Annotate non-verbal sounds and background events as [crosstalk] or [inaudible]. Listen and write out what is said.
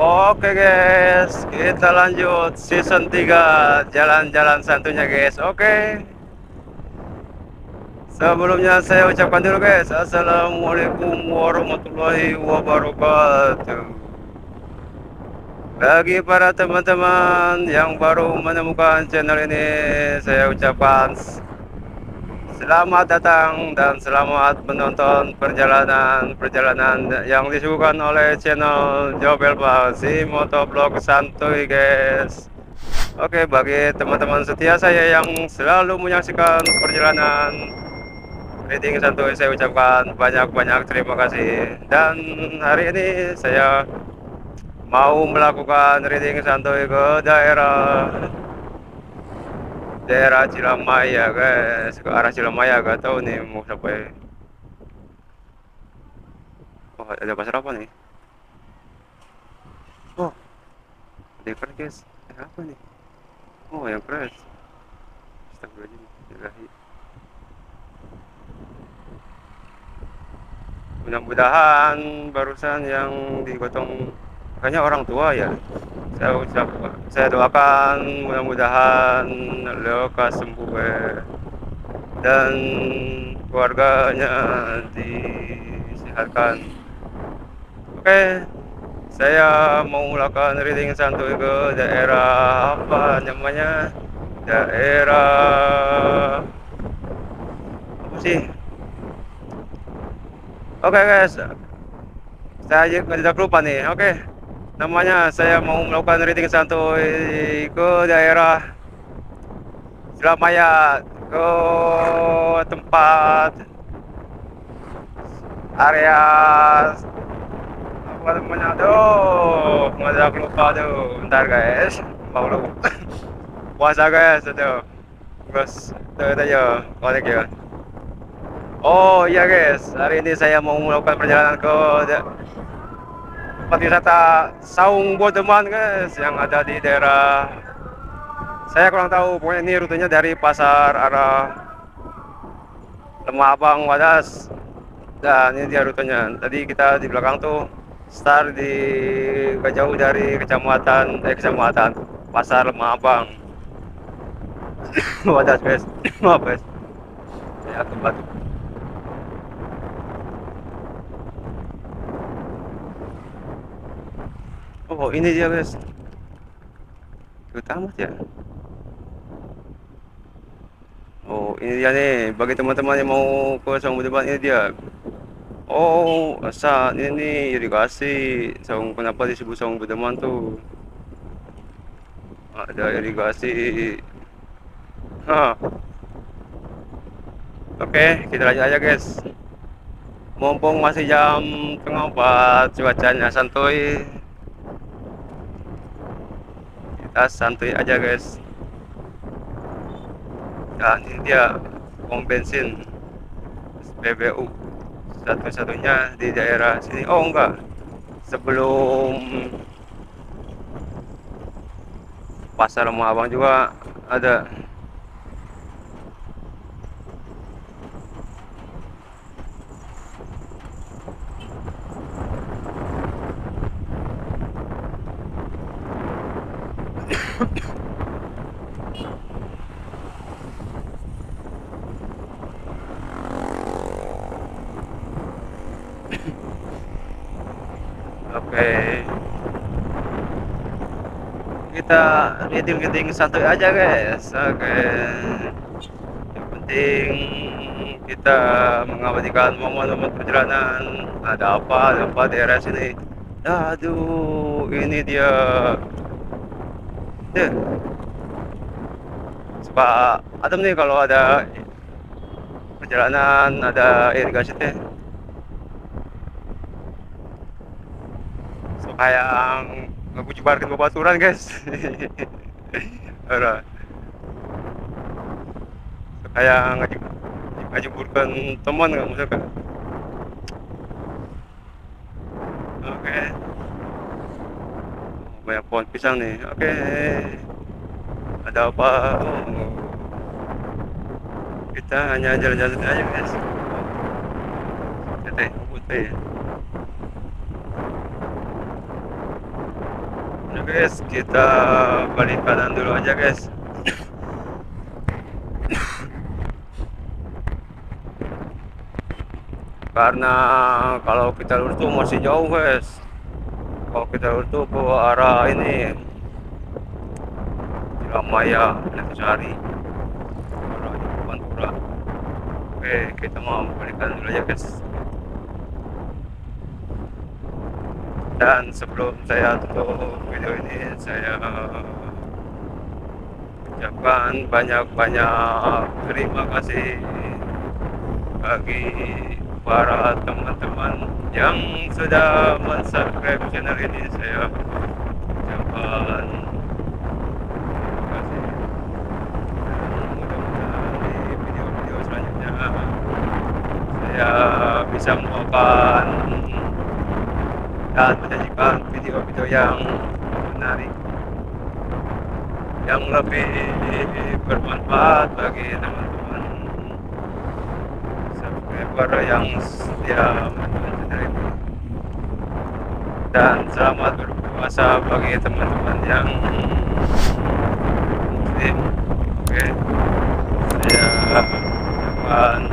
Oke guys, kita lanjut season 3 jalan-jalan santunya guys. Oke. Sebelumnya saya ucapkan dulu guys, Assalamualaikum warahmatullahi wabarakatuh. Bagi para teman-teman yang baru menemukan channel ini, saya ucapkan Selamat datang dan selamat menonton perjalanan-perjalanan yang disuguhkan oleh channel Jobel si motovlog santuy guys. Oke, bagi teman-teman setia saya yang selalu menyaksikan perjalanan reading santuy, saya ucapkan banyak-banyak terima kasih. Dan hari ini saya mau melakukan reading santuy ke daerah daerah Cilamaya guys ke arah Cilamaya gak tahu nih mau sampai oh ada pasar apa nih? Oh ada keren guys ada apa nih? Oh yang keren Astagfirullahaladzim mudah-mudahan barusan yang digotong kayaknya orang tua ya saya ucap saya doakan mudah-mudahan lekas sembuh dan keluarganya disehatkan. Oke saya mau melakukan reading santuy ke daerah apa namanya? Daerah apa sih? Oke guys. Saya tidak lupa nih oke namanya saya mau melakukan reading santuy ke daerah Silamaya ke tempat area apa namanya tuh nggak lupa tuh bentar guys. Mau lu. [laughs] Puasa guys itu terus itu aja konek ya oh iya guys. Hari ini saya mau melakukan perjalanan ke tempat wisata Saung Bodeman guys yang ada di daerah. Saya kurang tahu pokoknya ini rutenya dari pasar arah Lemah Abang Wadas. Dan ini dia rutenya. Tadi kita di belakang tuh start di gak jauh dari kecamatan eh kecamatan pasar Lemah Abang. [laughs] Wadas guys maaf guys saya kembali Oh ini dia guys Cepet ya? Oh ini dia nih. Bagi teman-teman yang mau ke saung depan ini dia. Oh saat ini nih. Irigasi Saung kenapa disebut saung bedeman tuh Ada irigasi Hah Oke kita lanjut aja guys. Mumpung masih jam tengah empat Cuacanya santuy kita santuy aja guys. Dan ini dia pom bensin. SPBU satu-satunya di daerah sini. Oh enggak. Sebelum pasar abang juga ada Oke. Kita reading-reading santuy aja guys. Oke. Yang penting kita mengabadikan momen-momen perjalanan. Ada apa? Ada apa daerah sini? Aduh, ini dia. Deh. Suka adem nih kalau ada perjalanan, ada irigasi teh. Kayak ngebujubarkan bebaturan guys [laughs] Ora. kayak ngajuburkan teman nggak misalkan oke okay. banyak pohon pisang nih oke okay. ada apa oh. kita hanya jalan-jalan aja guys guys kita balik kanan dulu aja guys karena kalau kita lurus tuh masih jauh guys kalau kita lurus tuh ke arah ini Ramaya Sari. Arah Pantura. Oke kita mau balikan dulu aja guys dan sebelum saya tutup video ini saya ucapkan banyak-banyak terima kasih bagi para teman-teman yang sudah mensubscribe channel ini. Saya ucapkan terima kasih. Video-video selanjutnya saya bisa membawakan dan menyajikan video-video yang menarik yang lebih bermanfaat bagi teman-teman subscriber yang setia menonton channel ini. Dan selamat berpuasa bagi teman-teman yang muslim. Oke saya ucapkan